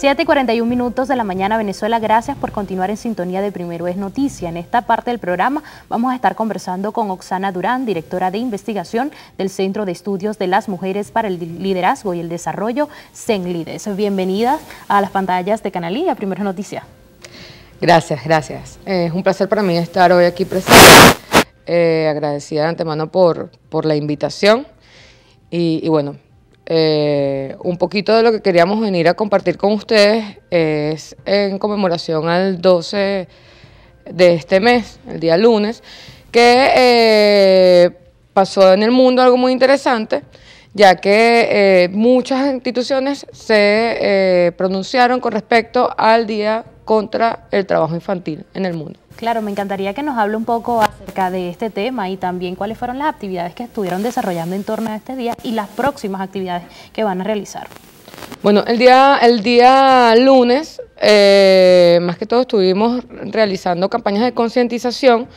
7 y 41 minutos de la mañana, Venezuela. Gracias por continuar en sintonía de Primero es Noticia. En esta parte del programa vamos a estar conversando con Oxana Durán, directora de investigación del Centro de Estudios de las Mujeres para el Liderazgo y el Desarrollo, CENLIDES. Bienvenida a las pantallas de Canalí, a Primero Noticia. Gracias, gracias. Es un placer para mí estar hoy aquí presente. Eh, agradecida de antemano por, por la invitación. y bueno, eh, un poquito de lo que queríamos venir a compartir con ustedes es en conmemoración al 12 de este mes, el día lunes, que eh, pasó en el mundo algo muy interesante, ya que eh, muchas instituciones se pronunciaron con respecto al Día contra el Trabajo Infantil en el mundo. Claro, me encantaría que nos hable un poco acerca de este tema y también cuáles fueron las actividades que estuvieron desarrollando en torno a este día y las próximas actividades que van a realizar. Bueno, el día, el día lunes, eh, más que todo estuvimos realizando campañas de concientización,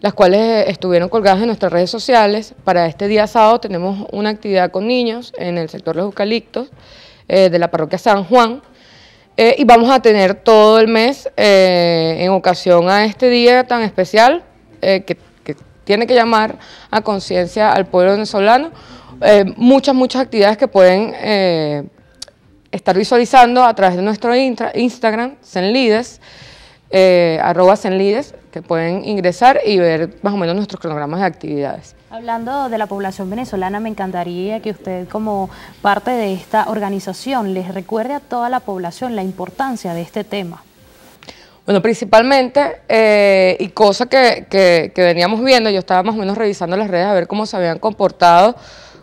las cuales estuvieron colgadas en nuestras redes sociales. Para este día sábado tenemos una actividad con niños en el sector los eucaliptos eh, de la parroquia San Juan, eh, y vamos a tener todo el mes en ocasión a este día tan especial que, tiene que llamar a conciencia al pueblo venezolano. muchas, muchas actividades que pueden estar visualizando a través de nuestro Instagram, Zenlides, arroba Zenlides, que pueden ingresar y ver más o menos nuestros cronogramas de actividades. Hablando de la población venezolana, me encantaría que usted como parte de esta organización les recuerde a toda la población la importancia de este tema. Bueno, principalmente, eh, y cosa que, veníamos viendo, yo estaba más o menos revisando las redes a ver cómo se habían comportado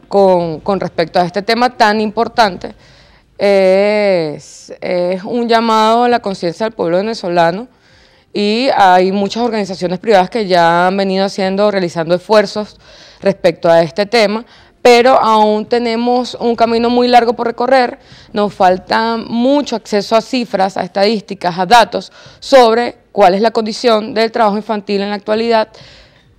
con, respecto a este tema tan importante, es, es un llamado a la conciencia del pueblo venezolano y hay muchas organizaciones privadas que ya han venido haciendo, realizando esfuerzos respecto a este tema, pero aún tenemos un camino muy largo por recorrer, nos falta mucho acceso a cifras, a estadísticas, a datos sobre cuál es la condición del trabajo infantil en la actualidad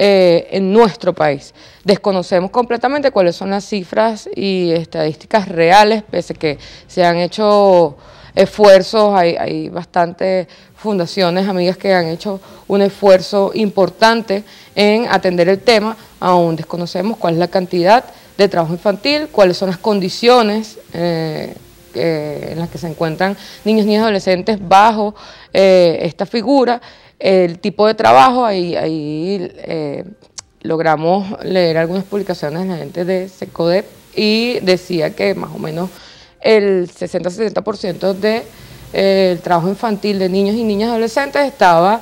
eh, en nuestro país. Desconocemos completamente cuáles son las cifras y estadísticas reales, pese a que se han hecho esfuerzos, hay, hay bastantes fundaciones, amigas que han hecho un esfuerzo importante en atender el tema, aún desconocemos cuál es la cantidad de trabajo infantil, cuáles son las condiciones eh, en las que se encuentran niños, y adolescentes bajo eh, esta figura, el tipo de trabajo, ahí, eh, logramos leer algunas publicaciones de la gente de SECODEP y decía que más o menos el 60-70% del de, trabajo infantil de niños y niñas adolescentes estaba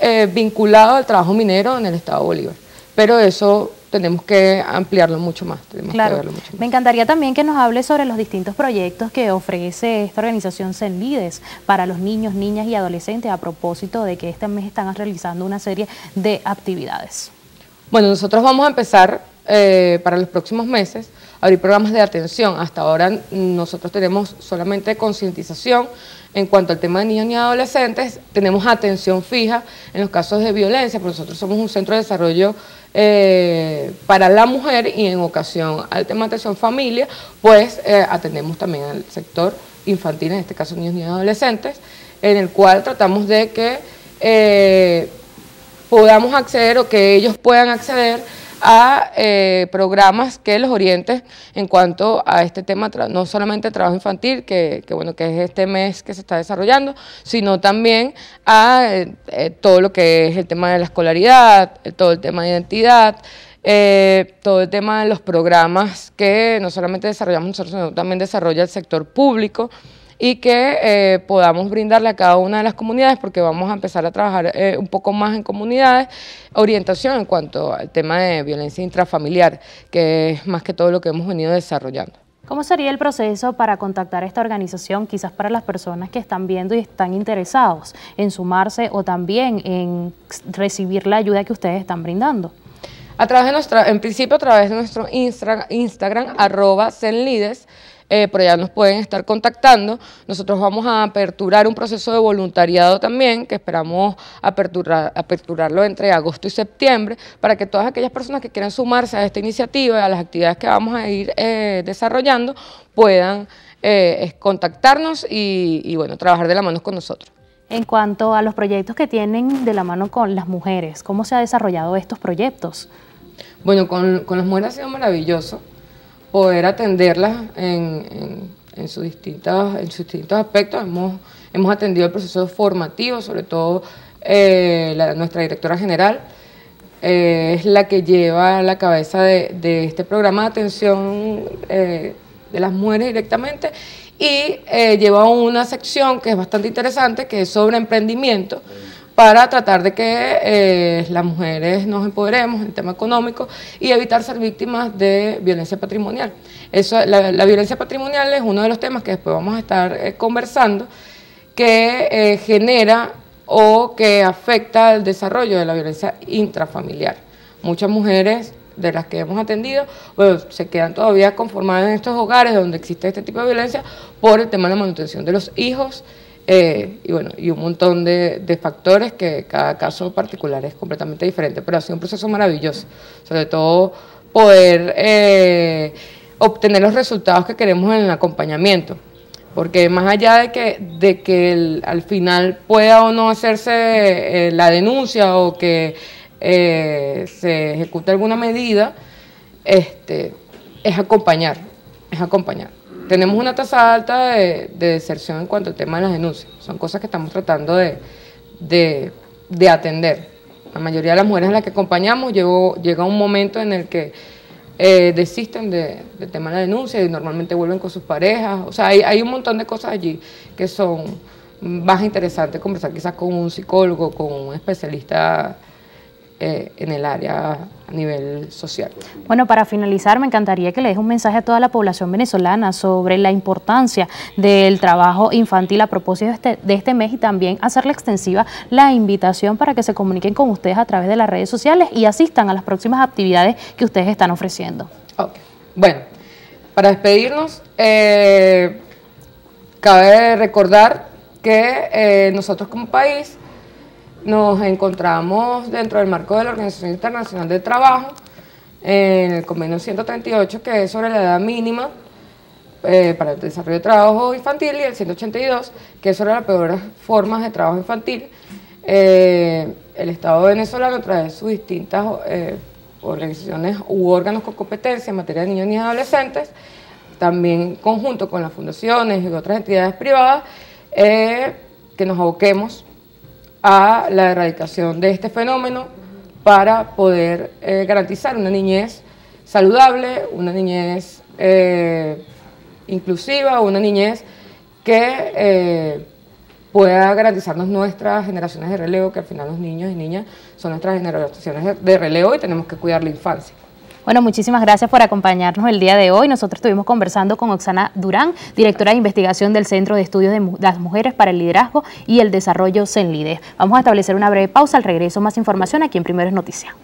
eh, vinculado al trabajo minero en el Estado Bolívar. Pero eso tenemos que ampliarlo mucho más. claro. Me encantaría también que nos hable sobre los distintos proyectos que ofrece esta organización CENLIDES para los niños, niñas y adolescentes a propósito de que este mes están realizando una serie de actividades. Bueno, nosotros vamos a empezar eh, para los próximos meses abrir programas de atención. Hasta ahora nosotros tenemos solamente concientización en cuanto al tema de niños y adolescentes, tenemos atención fija en los casos de violencia, porque nosotros somos un centro de desarrollo eh, para la mujer y en ocasión al tema de atención familia, pues eh, atendemos también al sector infantil, en este caso niños y adolescentes, en el cual tratamos de que podamos acceder o que ellos puedan acceder a eh, programas que los orienten en cuanto a este tema, no solamente trabajo infantil, que, bueno, que es este mes que se está desarrollando, sino también a eh, eh, todo lo que es el tema de la escolaridad, todo el tema de identidad, todo el tema de los programas que no solamente desarrollamos nosotros, sino también desarrolla el sector público y que eh, podamos brindarle a cada una de las comunidades, porque vamos a empezar a trabajar eh, un poco más en comunidades, orientación en cuanto al tema de violencia intrafamiliar, que es más que todo lo que hemos venido desarrollando. ¿Cómo sería el proceso para contactar a esta organización, quizás para las personas que están viendo y están interesados en sumarse o también en recibir la ayuda que ustedes están brindando? A través de nuestra, en principio a través de nuestro Instagram, arroba Zenlides, eh, por allá nos pueden estar contactando. Nosotros vamos a aperturar un proceso de voluntariado también, que esperamos aperturar, aperturarlo entre agosto y septiembre, para que todas aquellas personas que quieran sumarse a esta iniciativa, a las actividades que vamos a ir eh, desarrollando, puedan eh, contactarnos y, bueno, trabajar de la mano con nosotros. En cuanto a los proyectos que tienen de la mano con las mujeres, ¿cómo se han desarrollado estos proyectos? Bueno, con, con las mujeres ha sido maravilloso poder atenderlas en, en, sus, distintas, en sus distintos aspectos. Hemos, hemos atendido el proceso formativo, sobre todo eh, nuestra directora general, eh, es la que lleva la cabeza de, este programa de atención eh, de las mujeres directamente y lleva una sección que es bastante interesante, que es sobre emprendimiento para tratar de que las mujeres nos empoderemos en tema económico y evitar ser víctimas de violencia patrimonial. Eso, la, violencia patrimonial es uno de los temas que después vamos a estar conversando, que genera o que afecta el desarrollo de la violencia intrafamiliar. Muchas mujeres de las que hemos atendido, se quedan todavía conformadas en estos hogares donde existe este tipo de violencia por el tema de la manutención de los hijos eh, y bueno, y un montón de, factores que cada caso particular es completamente diferente, pero ha sido un proceso maravilloso, sobre todo poder eh, obtener los resultados que queremos en el acompañamiento. Porque más allá de que, de que al final pueda o no hacerse eh, la denuncia o que se ejecute alguna medida, este, es acompañar, es acompañar. Tenemos una tasa alta de, deserción en cuanto al tema de las denuncias. Son cosas que estamos tratando de, de atender. La mayoría de las mujeres a las que acompañamos llegó, llega un momento en el que eh, desisten de, del tema de la denuncia y normalmente vuelven con sus parejas. O sea, hay, hay un montón de cosas allí que son más interesantes conversar quizás con un psicólogo, con un especialista eh, en el área a nivel social. Bueno, para finalizar, me encantaría que le deje un mensaje a toda la población venezolana sobre la importancia del trabajo infantil a propósito de este, de este mes y también hacerle extensiva la invitación para que se comuniquen con ustedes a través de las redes sociales y asistan a las próximas actividades que ustedes están ofreciendo. Bueno, para despedirnos, eh, cabe recordar que eh, nosotros como país nos encontramos dentro del marco de la Organización Internacional del Trabajo, en el convenio 138, que es sobre la edad mínima eh, para el desarrollo de trabajo infantil, y el 182, que es sobre las peores formas de trabajo infantil. Eh, el Estado venezolano, a través de sus distintas eh, organizaciones u órganos con competencia en materia de niños y adolescentes, también conjunto con las fundaciones y otras entidades privadas, que nos aboquemos a la erradicación de este fenómeno para poder eh, garantizar una niñez saludable, una niñez eh, inclusiva, una niñez que eh, pueda garantizarnos nuestras generaciones de relevo, que al final los niños y niñas son nuestras generaciones de relevo y tenemos que cuidar la infancia. Bueno, muchísimas gracias por acompañarnos el día de hoy. Nosotros estuvimos conversando con Oxana Durán, directora de investigación del Centro de Estudios de las Mujeres para el Liderazgo y el Desarrollo CENLIDE. Vamos a establecer una breve pausa. Al regreso, más información aquí en Primero es Noticia.